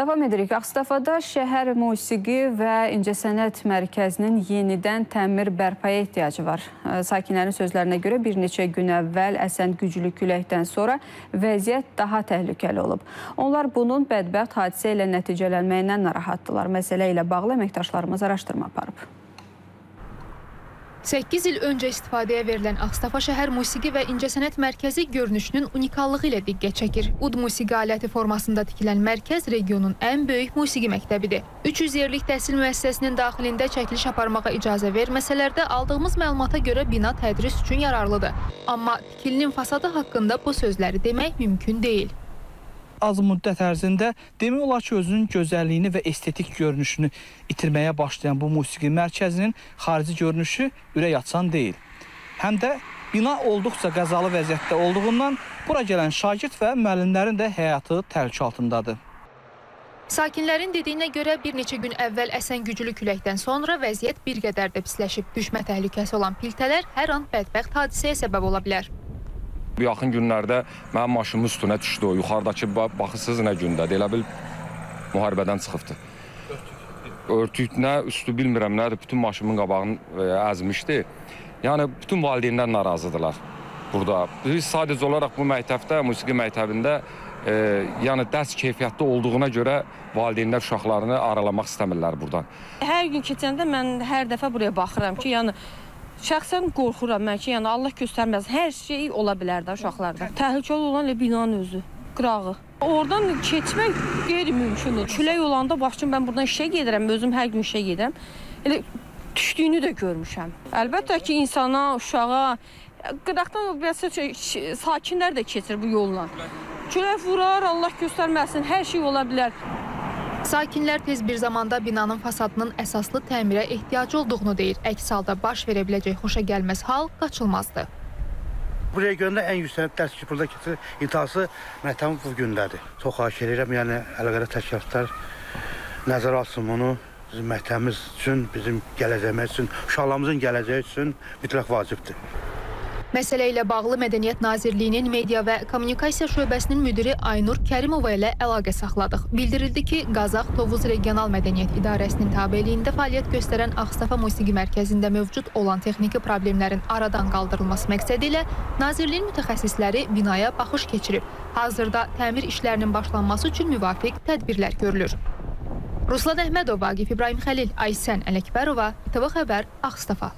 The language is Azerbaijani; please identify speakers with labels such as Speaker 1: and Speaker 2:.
Speaker 1: Davam edirik. Ağstafada şəhər musiqi və incəsənət mərkəzinin yenidən təmir bərpaya ehtiyacı var. Sakinlərin sözlərinə görə bir neçə gün əvvəl əsən güclü küləkdən sonra vəziyyət daha təhlükəli olub. Onlar bunun bədbəxt hadisə ilə nəticələnməyindən narahatdılar. Məsələ ilə bağlı əməkdaşlarımız araşdırma aparıb.
Speaker 2: 8 il öncə istifadəyə verilən Ağstafa şəhər musiqi və incəsənət mərkəzi görünüşünün unikallığı ilə diqqət çəkir. Ud musiqi aləti formasında tikilən mərkəz regionun ən böyük musiqi məktəbidir. 300 yerlik təhsil müəssisəsinin daxilində çəkiliş aparmağa icazə verməsələr də aldığımız məlumata görə bina tədris üçün yararlıdır. Amma tikilinin fasadı haqqında bu sözləri demək mümkün deyil
Speaker 3: az müddət ərzində demək olar ki, özünün gözəlliyini və estetik görünüşünü itirməyə başlayan bu musiqi mərkəzinin xarici görünüşü ürək açan deyil. Həm də bina olduqca qəzalı vəziyyətdə olduğundan bura gələn şagird və müəllimlərin də həyatı təhlükə altındadır.
Speaker 2: Sakinlərin dediyinə görə bir neçə gün əvvəl əsən güclü küləkdən sonra vəziyyət bir qədər də pisləşib. Düşmə təhlükəsi olan piltələr hər an bədbəxt hadisəyə səbəb ola bilər.
Speaker 4: Yaxın günlərdə mənim maşınımın üstünə düşdü o. Yuxarıdakı baxırsınız nə gündədir. Elə bil müharibədən çıxıbdı. Örtük nə, üstü bilmirəm nədir. Bütün maşınımın qabağını e, əzmişdi. Yəni bütün valideynlər narazıdırlar burada. Biz sadəcə olaraq bu məktəbdə, musiqi məktəbində e, yəni dərs keyfiyyətli olduğuna görə valideynlər uşaqlarını aralamaq istəmirlər buradan.
Speaker 5: Hər gün keçəndə mən hər dəfə buraya baxıram ki, yəni Şəxsən qorxuram mən ki, yəni Allah göstərməz. Hər şey ola bilər də uşaqlarda. Təhlükəli olan elə binanın özü, qırağı. Oradan keçmək qeyri-mümkündür. Külək olanda başım mən buradan işə gedirəm, özüm hər gün işə gedirəm. Elə düşdüyünü də görmüşəm. Əlbəttə ki, insana, uşağa, qıraqdan sakinlər də keçir bu yolla. Külək vurar, Allah göstərməsin, hər şey ola bilər.
Speaker 2: Sakinlər tez bir zamanda binanın fasadının əsaslı təmirə ehtiyacı olduğunu deyir. Əks halda baş verə biləcək xoşa gəlməz hal qaçılmazdır.
Speaker 6: Bu regionda ən yüksək dərs ki, burada keçir intihası məktəbin bu gündədir. Çox xahiş edirəm, yəni əlaqədar təşkilatlar nəzərə alsın bunu. Bizim məktəbimiz üçün, bizim gələcəyimiz üçün, uşaqlarımızın gələcəyi üçün mütləq vacibdir.
Speaker 2: Məsələ ilə bağlı Mədəniyyət Nazirliyinin media və kommunikasiya şöbəsinin müdiri Aynur Kərimova ilə əlaqə saxladıq. Bildirildi ki, Qazax Tovuz Regional Mədəniyyət İdarəsinin tabeliyində fəaliyyət göstərən Ağstafa Musiqi Mərkəzində mövcud olan texniki problemlərin aradan qaldırılması məqsədi ilə Nazirliyin mütəxəssisləri binaya baxış keçirib. Hazırda təmir işlərinin başlanması üçün müvafiq tədbirlər görülür. Ruslan Əhmədov, Vaqif İbrahim Xəlil, Aysən Ələkbərova, İTV Xəbər, Ağstafa.